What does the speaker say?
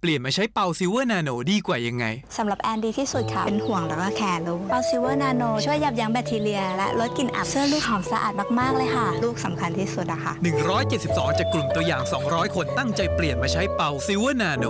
เปลี่ยนมาใช้เปาซิลเวอร์นาโนดีกว่ายังไงสำหรับแอนดีที่สุดค่ะ เป็นห่วงแล้วก็แคร์ลูกเปาซิลเวอร์นาโนช่วยยับยั้งแบคทีเรีย และลดกลิ่นอับเสื้อลูกหอมสะอาดมาก ๆ เลยค่ะ ลูกสำคัญที่สุดอะค่ะ172 จากกลุ่มตัวอย่าง 200 คนตั้งใจเปลี่ยนมาใช้เปาซิลเวอร์นาโน